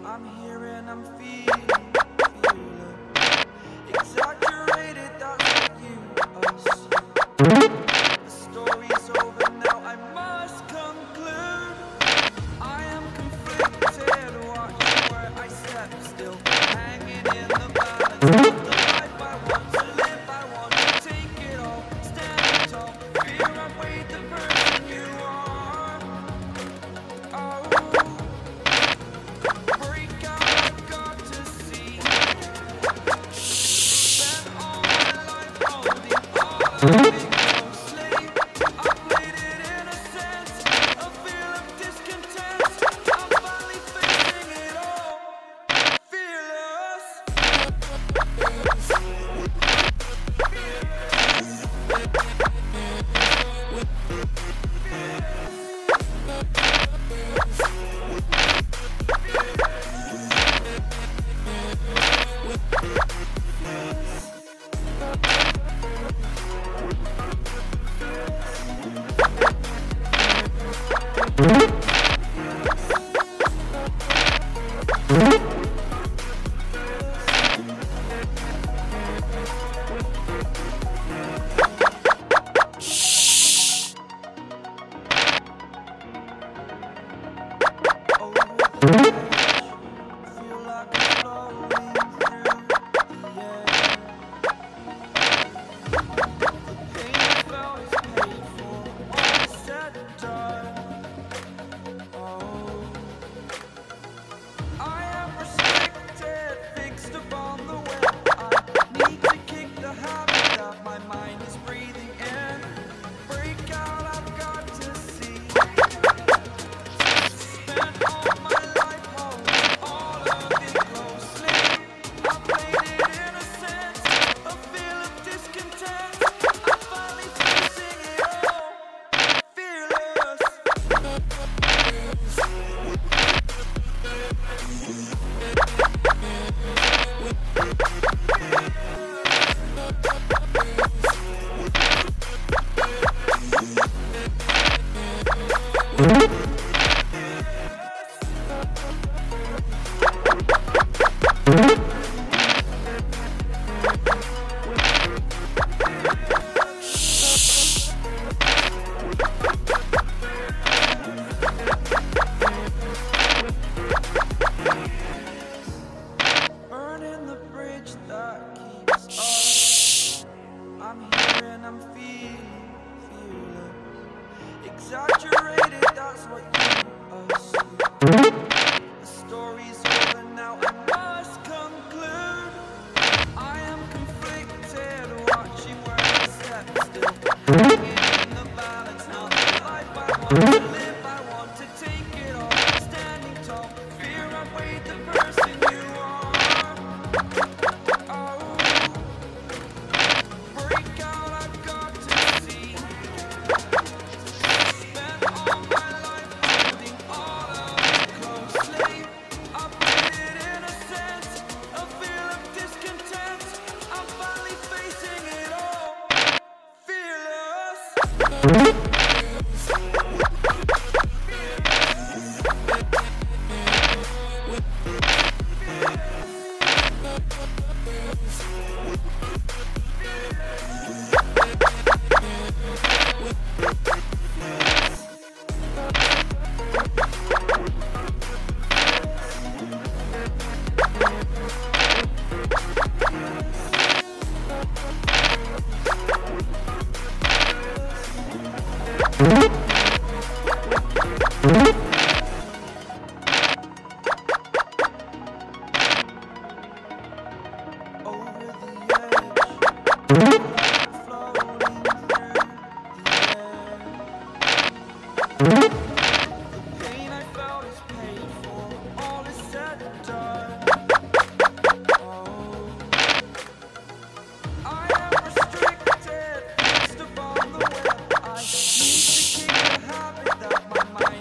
I'm here and I'm feeling, feeling Exaggerated thoughts of you, us The story's over now, I must conclude. I am conflicted, watching where I step still Hanging in the balance.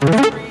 Thank you.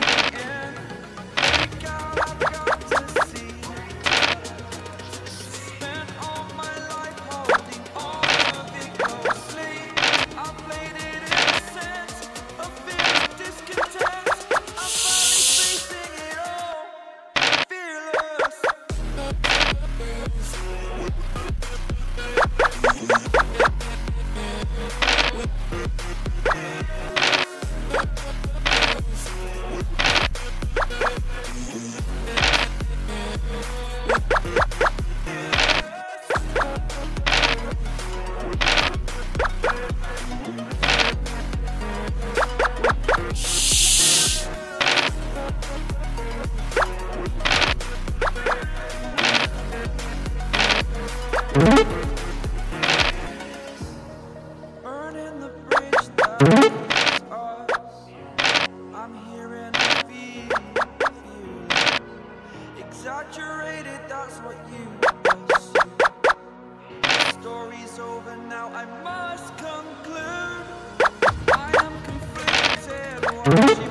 Conflicted, watching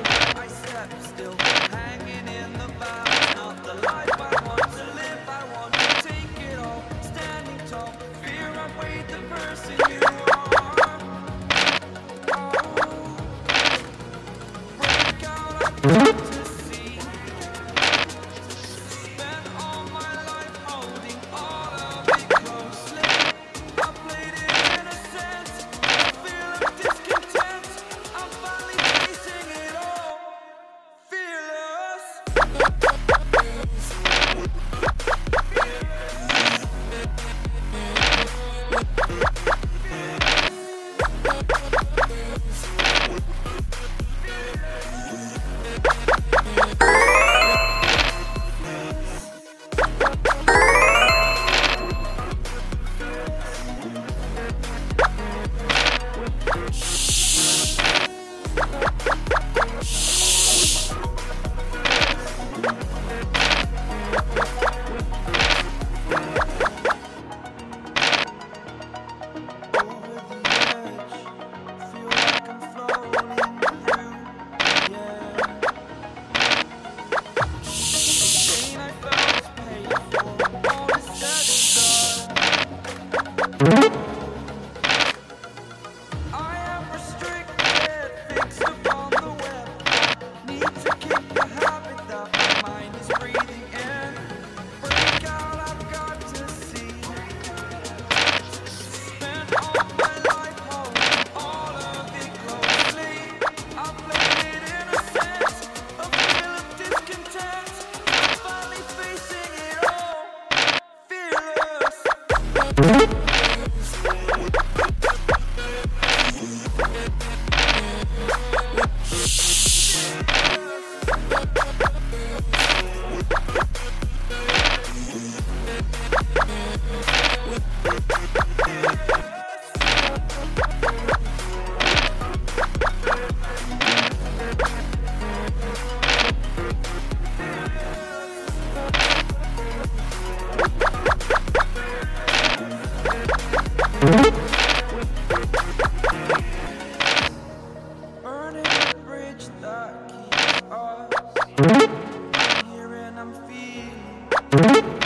feeling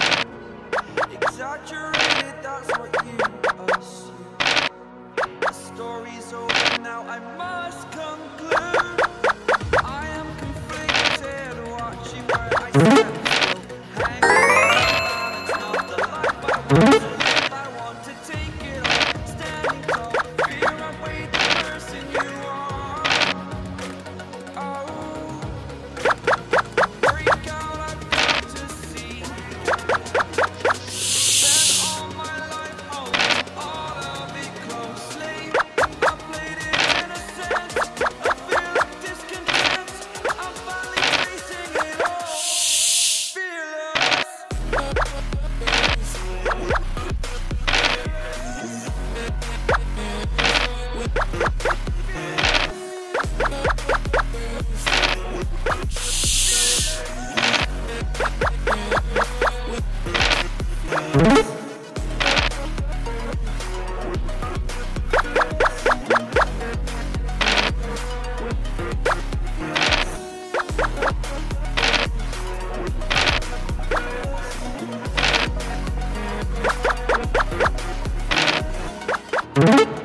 Over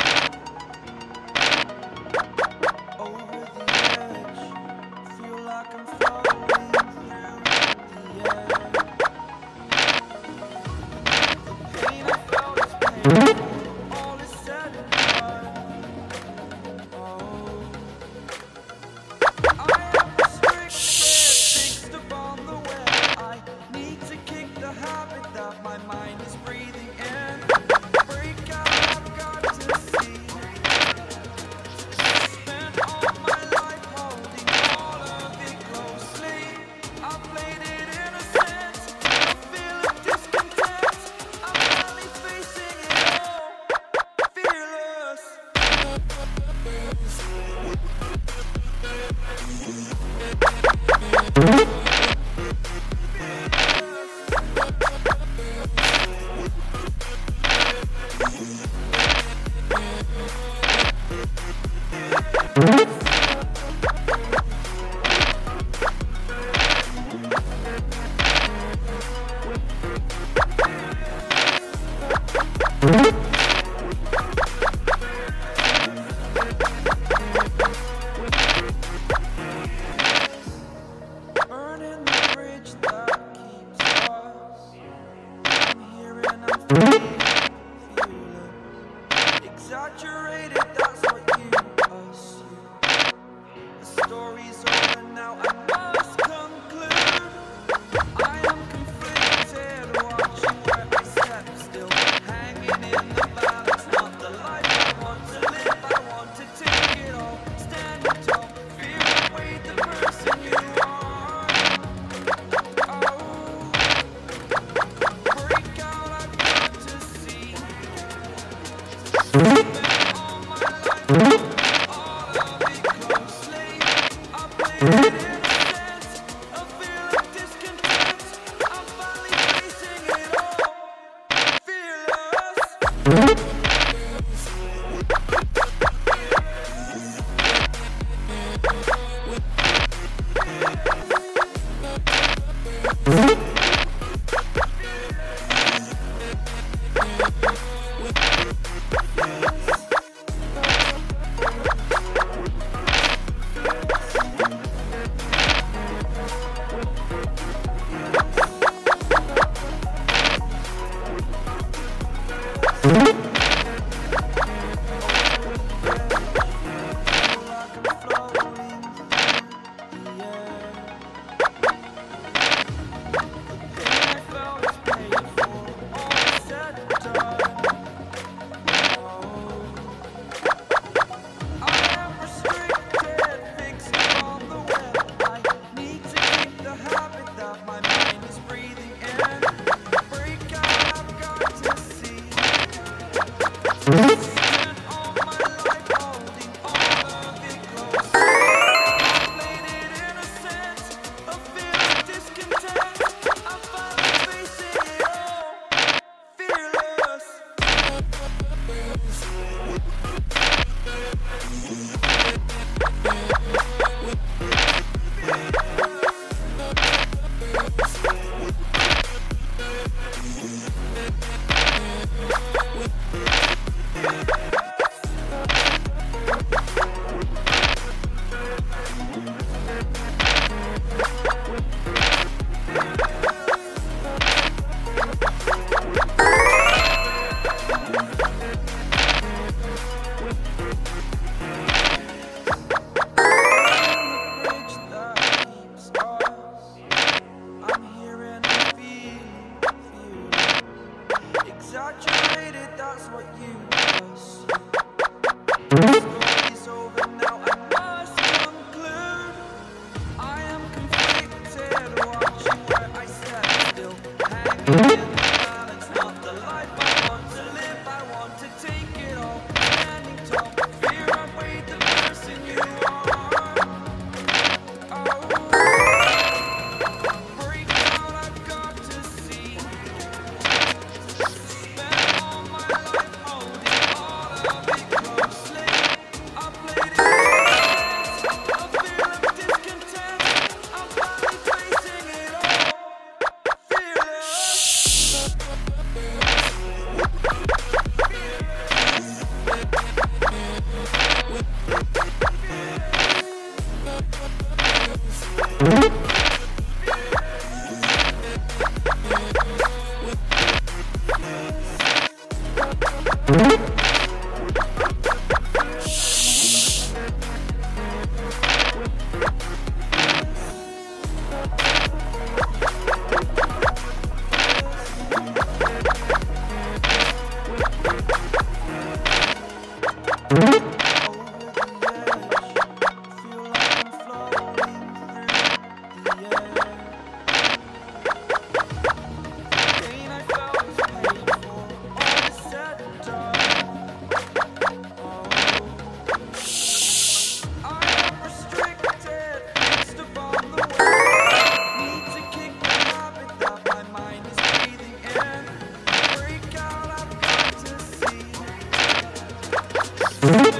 My Pain I Mm-hmm.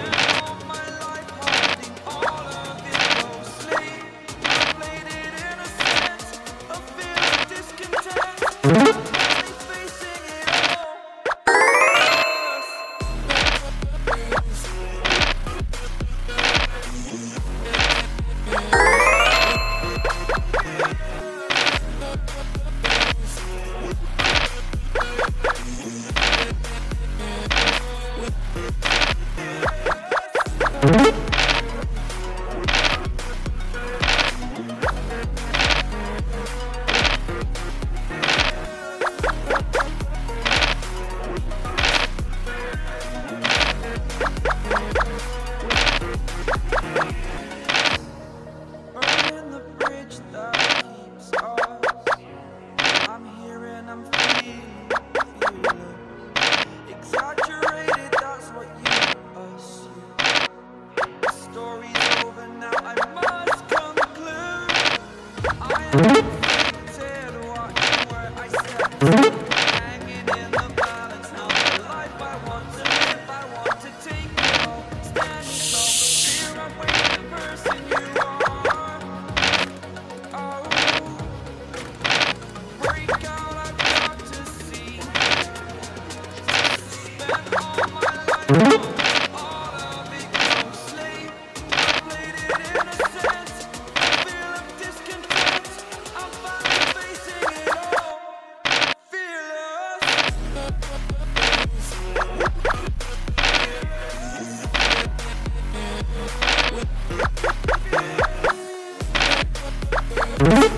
Over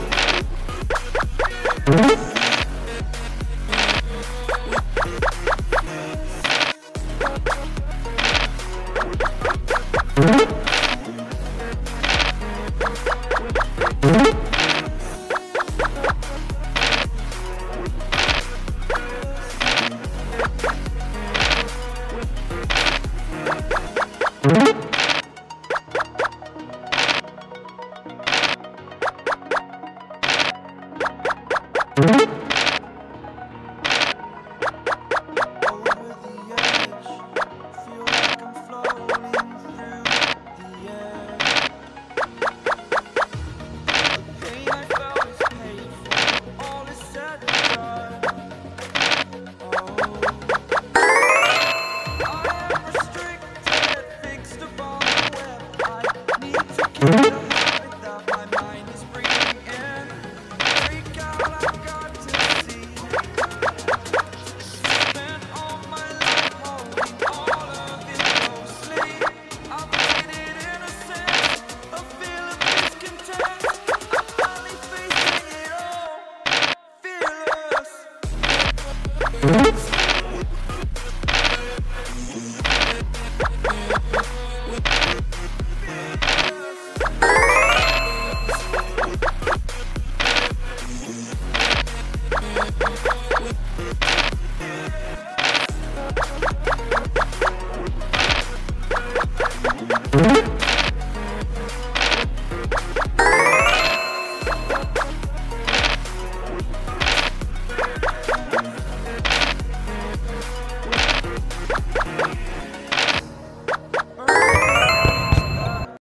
Thank